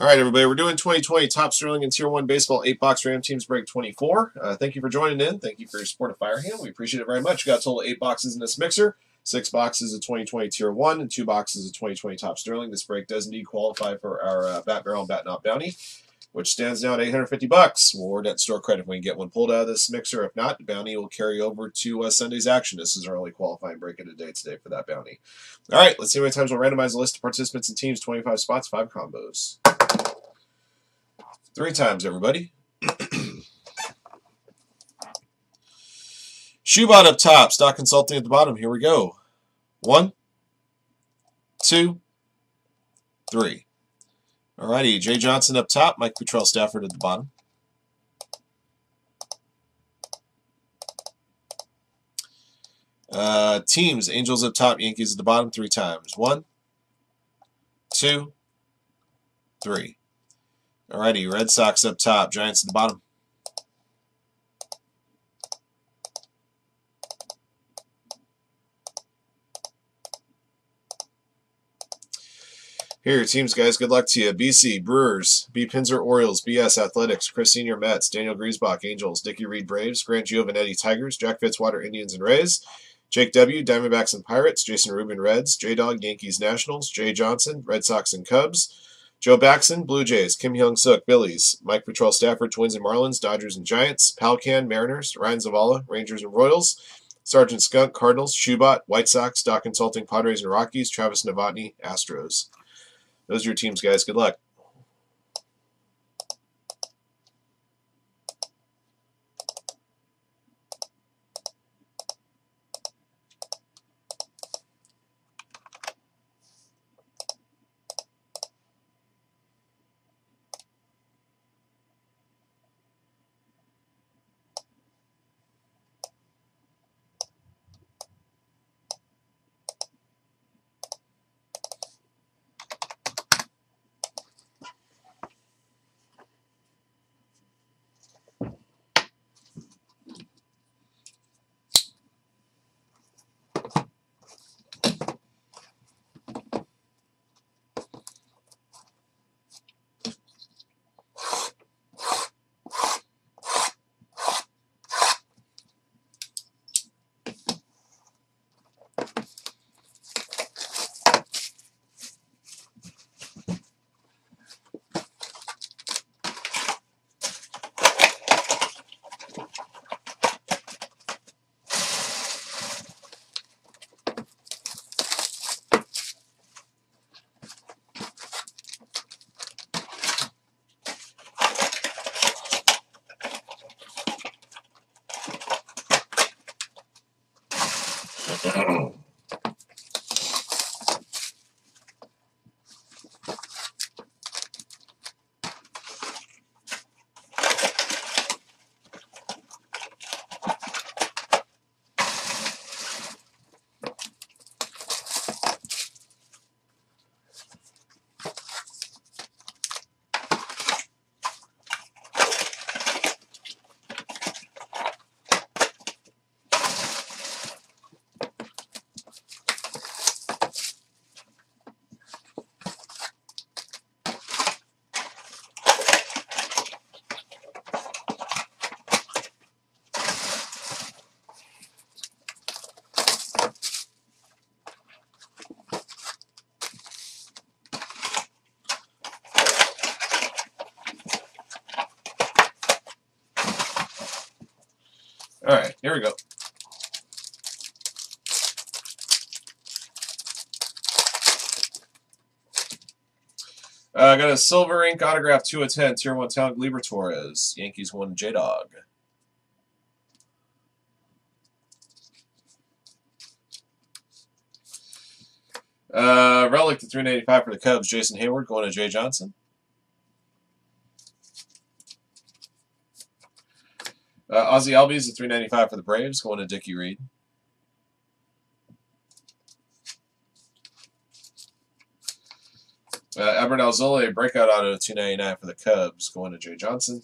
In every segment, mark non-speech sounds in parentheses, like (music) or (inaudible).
All right, everybody, we're doing 2020 Topps Sterling and Tier 1 Baseball 8 box Ram Teams Break 24. Uh, thank you for joining in. Thank you for your support of Firehand. We appreciate it very much. We got a total of 8 boxes in this mixer, 6 boxes of 2020 Tier 1, and 2 boxes of 2020 Topps Sterling. This break does indeed qualify for our uh, Bat Barrel and Bat Knob Bounty, which stands now at 850 bucks. We'll that store credit if we can get one pulled out of this mixer. If not, the bounty will carry over to uh, Sunday's action. This is our only qualifying break of the day today for that bounty. All right, let's see how many times we'll randomize the list of participants and teams. 25 spots, 5 combos. Three times, everybody. (clears throat) Shoebot up top, stock consulting at the bottom. Here we go. One, two, three. Alrighty, Jay Johnson up top, Mike Futrell Stafford at the bottom. Uh, teams, Angels up top, Yankees at the bottom, three times. One, two, three. Alrighty, Red Sox up top, Giants at the bottom. Here, teams, guys. Good luck to you. BC, Brewers, B. Pinzer, Orioles, BS, Athletics, Chris Senior, Mets, Daniel Griesbach, Angels, Dickie Reed, Braves, Grant Giovanetti, Tigers, Jack Fitzwater, Indians and Rays, Jake W., Diamondbacks and Pirates, Jason Rubin, Reds, J Dog, Yankees, Nationals, Jay Johnson, Red Sox and Cubs, Joe Baxon, Blue Jays. Kim Hyung Suk, Phillies. Mike Patrol, Stafford, Twins and Marlins. Dodgers and Giants. Palcan, Mariners. Ryan Zavala, Rangers and Royals. Sergeant Skunk, Cardinals. Schubot, White Sox. Doc Consulting, Padres and Rockies. Travis Novotny, Astros. Those are your teams, guys. Good luck. All right, here we go. Uh, I got a silver ink autograph 2 of 10, tier 1 talent, Gleyber Torres. Yankees 1, J Dog. Uh, relic to 385 for the Cubs, Jason Heyward going to Jay Johnson. Uh, Ozzie Albies at 395 for the Braves, going to Dickie Reed. Uh, Adbert Alzolay, breakout auto 299 for the Cubs, going to Jay Johnson.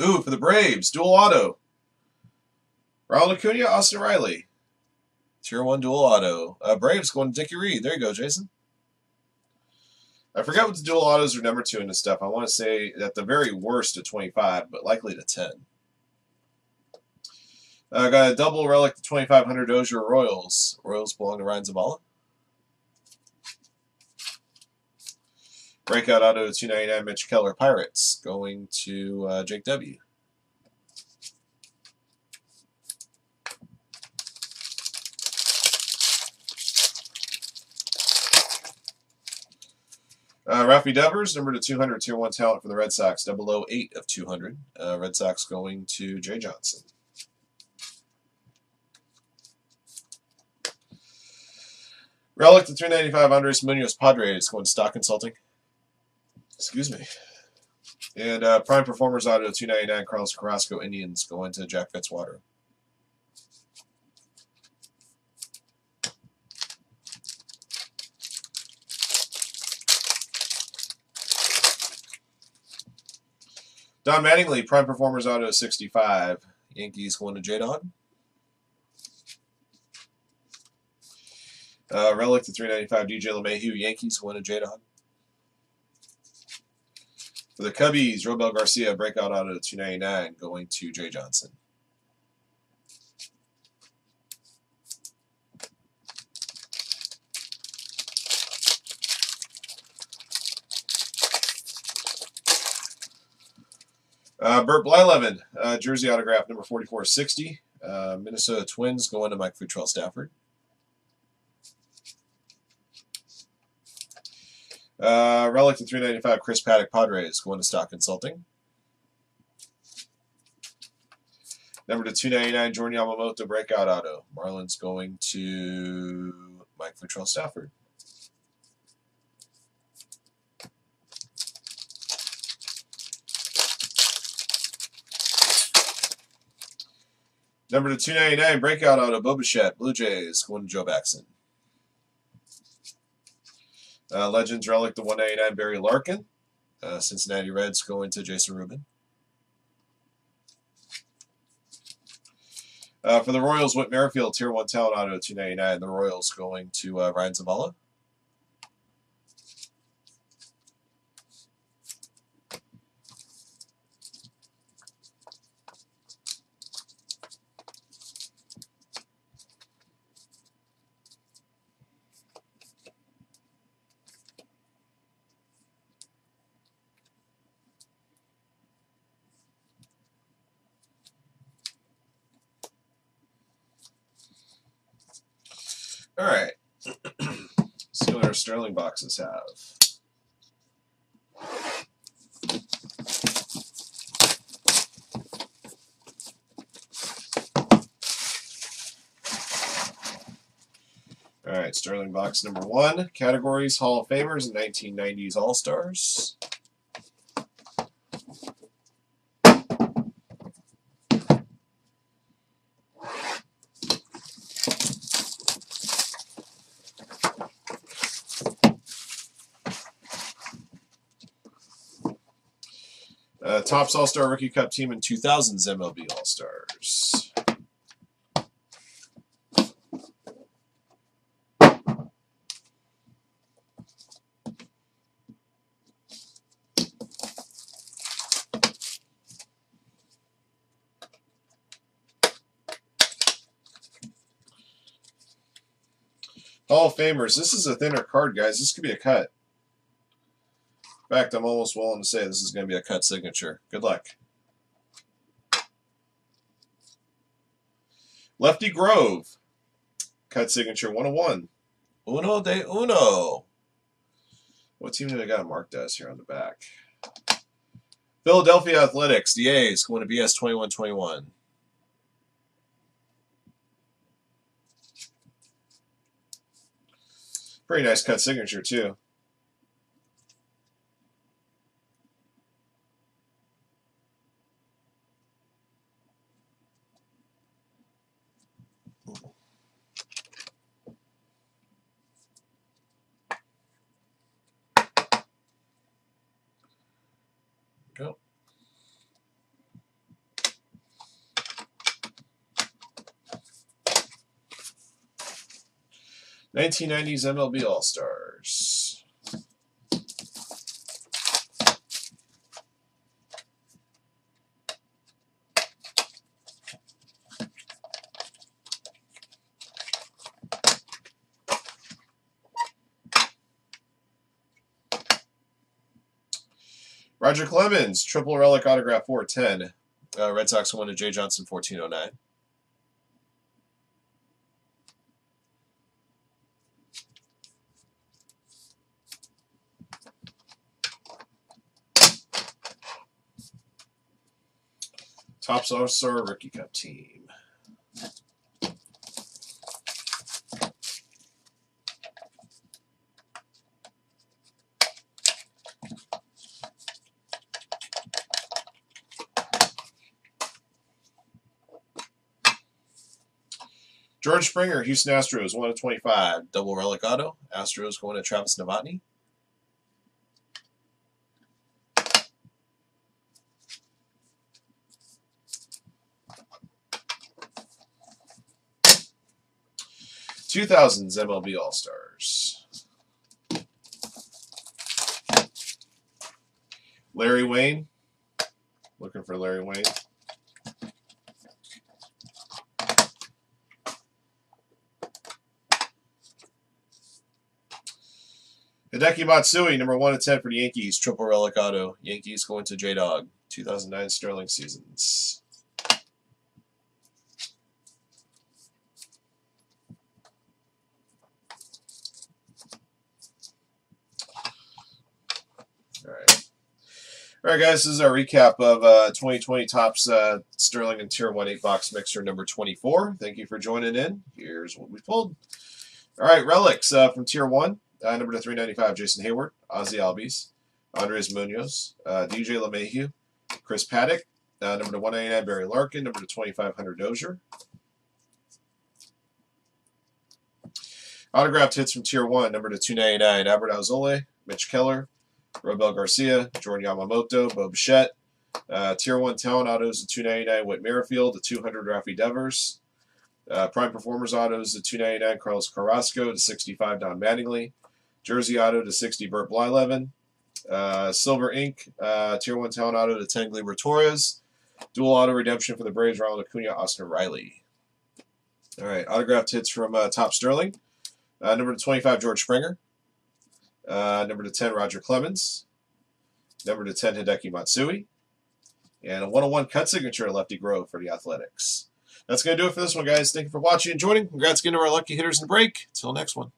Ooh, for the Braves, dual auto. Ronald Acuna, Austin Riley. Tier 1 dual auto. Uh, Braves going to Dickie Reed. There you go, Jason. I forgot what the dual autos are number two in this stuff. I want to say at the very worst to 25, but likely to 10. I uh, got a double relic to 2500 Dozier Royals. Royals belong to Ryan Zavala. Breakout auto 299 Mitch Keller Pirates going to uh, Jake W. Uh, Raffy Devers, number to 200, tier 1 talent for the Red Sox, 008 of 200. Uh, Red Sox going to Jay Johnson. Relic to 395, Andres Munoz Padres going to Stock Consulting. Excuse me. And uh, Prime Performers Auto 299, Carlos Carrasco Indians going to Jack Fitzwater. Don Mattingly, Prime Performers Auto 65. Yankees going to J-Dog. Uh, Relic to 395, DJ LeMahieu. Yankees going to J-Dog. For the Cubbies, Robel Garcia, Breakout Auto 299, going to Jay Johnson. Uh, Bert Blyleven, uh, jersey autograph number 4460. Uh, Minnesota Twins going to Mike Futrell Stafford. Uh, Relic to 395, Chris Paddack Padres going to Stock Consulting. Number to 299, Jordan Yamamoto Breakout Auto. Marlins going to Mike Futrell Stafford. Number to 299, breakout out of Bo Bichette, Blue Jays, going to Joe Baxon. Uh, Legends Relic to 199, Barry Larkin. Uh, Cincinnati Reds going to Jason Rubin. Uh, for the Royals, Whit Merrifield, Tier 1 Talent Auto 299. The Royals going to uh, Ryan Zavala. All right. see what our Sterling boxes have. All right, Sterling box number one. Categories Hall of Famers and 1990s All Stars. Topps All Star Rookie Cup team in 2000's MLB All Stars. Hall of Famers. This is a thinner card, guys. This could be a cut. Fact, I'm almost willing to say this is going to be a cut signature. Good luck. Lefty Grove. Cut signature 101. Uno de uno. What team did I got marked as here on the back? Philadelphia Athletics, the A's, going to BS 2121. Pretty nice cut signature, too. 1990s MLB All Stars. Roger Clemens, triple relic autograph 410. Uh, Red Sox won to Jay Johnson 1409. Topps All-Star Rookie Cup team. George Springer, Houston Astros, 1 of 25. Double relic auto. Astros going to Travis Novotny. Two thousands MLB All Stars. Larry Wayne. Looking for Larry Wayne. Hideki Matsui, number 1 to 10 for the Yankees. Triple relic auto. Yankees going to J Dog. 2009 Sterling seasons. All right. All right, guys, this is our recap of uh, 2020 Topps uh, Sterling and Tier 1 8 box mixer number 24. Thank you for joining in. Here's what we pulled. All right, relics uh, from Tier 1. Uh, number to 395, Jason Heyward, Ozzie Albies, Andres Munoz, uh, DJ LeMahieu, Chris Paddack, uh, number to 199, Barry Larkin, number to 2500, Dozier. Autographed hits from Tier 1, number to 299, Adbert Alzolay, Mitch Keller, Robel Garcia, Jordan Yamamoto, Bo Bichette. Uh, tier 1 talent autos to 299, Whit Merrifield, the 200, Raffy Devers. Uh, Prime Performers autos to 299, Carlos Carrasco, to 65, Don Mattingly. Jersey Auto to 60, Bert Blyleven. Uh, Silver Ink, uh, Tier 1 Talent Auto to 10, Gleyber Torres. Dual Auto Redemption for the Braves, Ronald Acuna, Austin Riley. All right, autographed hits from uh, Topps Sterling. Uh, number 25, George Springer. Uh, number to 10, Roger Clemens. Number to 10, Hideki Matsui. And a 101 cut signature, Lefty Grove for the Athletics. That's going to do it for this one, guys. Thank you for watching and joining. Congrats again to our lucky hitters in the break. Until next one.